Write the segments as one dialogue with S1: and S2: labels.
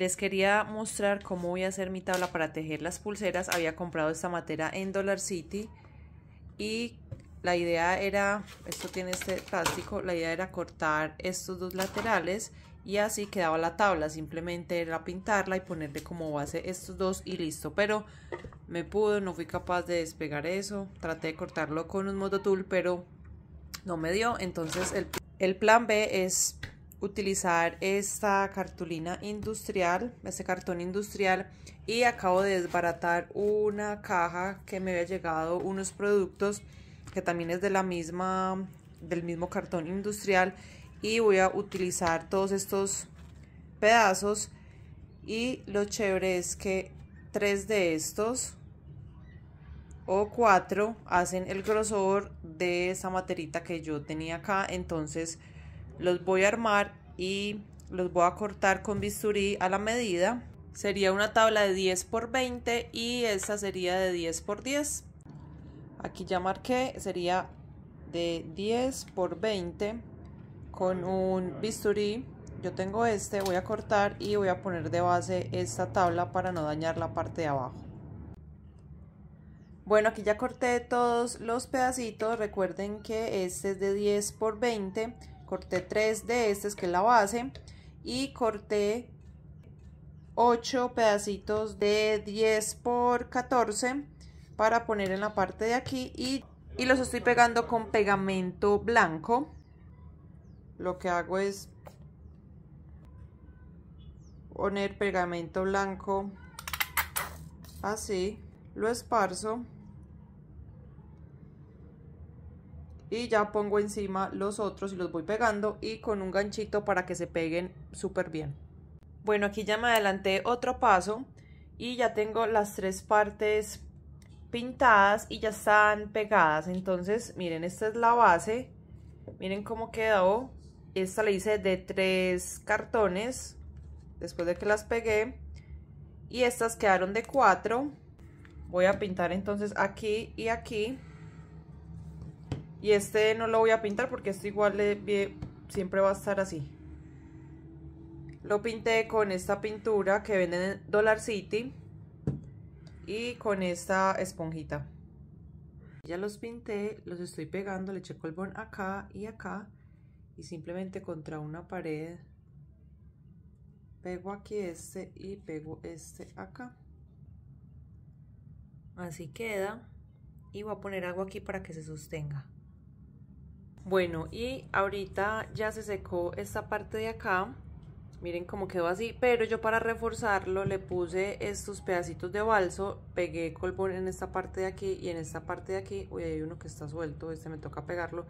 S1: Les quería mostrar cómo voy a hacer mi tabla para tejer las pulseras. Había comprado esta materia en Dollar City y la idea era, esto tiene este plástico, la idea era cortar estos dos laterales y así quedaba la tabla, simplemente era pintarla y ponerle como base estos dos y listo, pero me pudo, no fui capaz de despegar eso, traté de cortarlo con un modo tool, pero no me dio, entonces el, el plan B es utilizar esta cartulina industrial, este cartón industrial y acabo de desbaratar una caja que me había llegado unos productos que también es de la misma del mismo cartón industrial y voy a utilizar todos estos pedazos. Y lo chévere es que tres de estos o cuatro hacen el grosor de esa materita que yo tenía acá. Entonces los voy a armar y los voy a cortar con bisturí a la medida. Sería una tabla de 10 por 20 y esta sería de 10 por 10 aquí ya marqué sería de 10 por 20 con un bisturí. Yo tengo este voy a cortar y voy a poner de base esta tabla para no dañar la parte de abajo. Bueno aquí ya corté todos los pedacitos. Recuerden que este es de 10 por 20 corté 3 de estos que es la base y corté 8 pedacitos de 10 por 14 para poner en la parte de aquí y, y los estoy pegando con pegamento blanco. Lo que hago es poner pegamento blanco así lo esparzo y ya pongo encima los otros y los voy pegando y con un ganchito para que se peguen súper bien bueno aquí ya me adelanté otro paso y ya tengo las tres partes pintadas y ya están pegadas entonces miren esta es la base miren cómo quedó esta la hice de tres cartones después de que las pegué. Y estas quedaron de cuatro. Voy a pintar entonces aquí y aquí. Y este no lo voy a pintar porque esto igual siempre va a estar así. Lo pinté con esta pintura que venden en Dollar City. Y con esta esponjita. Ya los pinté, los estoy pegando, le eché colbón acá y acá y simplemente contra una pared pego aquí este y pego este acá así queda y voy a poner algo aquí para que se sostenga bueno y ahorita ya se secó esta parte de acá miren cómo quedó así pero yo para reforzarlo le puse estos pedacitos de balso pegué colbón en esta parte de aquí y en esta parte de aquí uy hay uno que está suelto este me toca pegarlo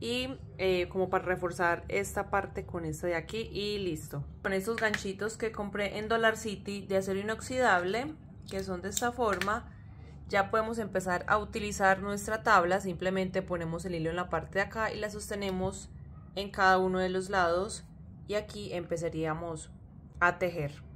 S1: y eh, como para reforzar esta parte con esta de aquí y listo. Con estos ganchitos que compré en Dollar City de acero inoxidable, que son de esta forma, ya podemos empezar a utilizar nuestra tabla. Simplemente ponemos el hilo en la parte de acá y la sostenemos en cada uno de los lados y aquí empezaríamos a tejer.